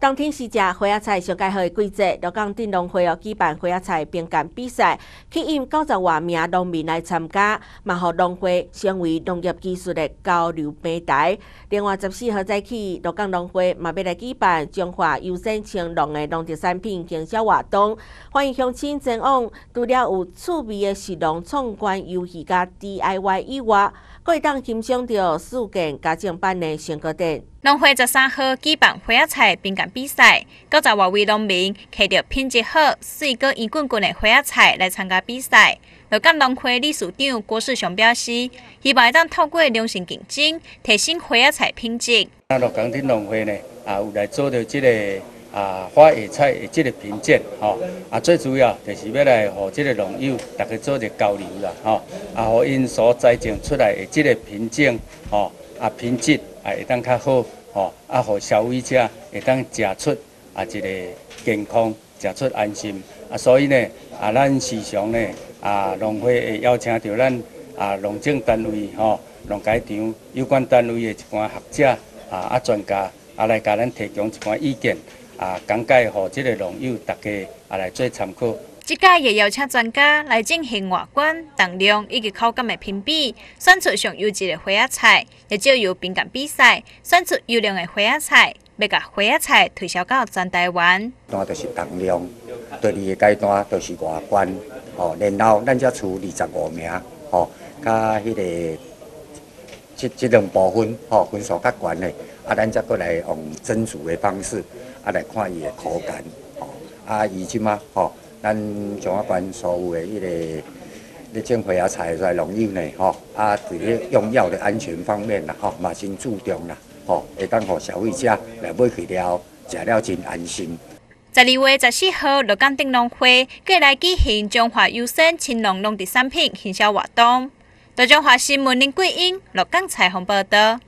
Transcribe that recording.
当天是食花野菜上佳好的季节，鹿港镇农会哦举办花野菜评鉴比赛，吸引九十多名农民来参加，嘛互农会成为农业技术的交流平台。另外十四号早起，鹿港农会嘛要来举办中华优先青农的农特产品经销活动，欢迎乡亲前往。除了有趣味的食农闯关游戏甲 DIY 以外，可以当欣赏到四间家政版的成果店。农会十三号举办花野菜评鉴比赛，九十多位农民摕着品质好、水果圆滚滚的花野菜来参加比赛。鹿港农会理事长郭世雄表示，希望会当透过良性竞争，提升花野菜品质。那鹿港镇农会呢，啊有来做到这个啊花野菜的这个品鉴，吼啊最主要就是要来和这个农友大家做一个交流啦，吼啊和因所栽种出来的这个品种，吼啊品质。啊，会当较好，吼，啊，互消费者会当食出啊一个健康，食出安心。啊，所以呢，啊，咱时常呢，啊，农会会邀请到咱啊农政单位，吼，农改场有关单位的一寡学者啊啊专家啊来甲咱提供一寡意见，啊，讲解互即个农友大家啊来做参考。这届也邀请专家来进行外观、重量以及口感的评比，选出上优质的花野菜，也就由评鉴比赛选出优良的花野菜，要把花野菜推销到全台湾。段就是重量，第二个阶段就是外观，哦，然后咱才出二十五名，哦，加迄个这这两部分，哦，分数较悬的，啊，咱才过来用蒸煮的方式，啊，来看伊的口感，哦，啊，伊即嘛，哦。咱中华关所有的迄个咧种花野菜在农友呢，吼啊，伫咧用药的安全方面啦，吼嘛真注重啦，吼会当互消费者来买去了，食了真安心。十二月十四号，鹿港灯笼会过来举行中华优先青龙农特产品营销活动。中华新闻林桂英，鹿港采访报道。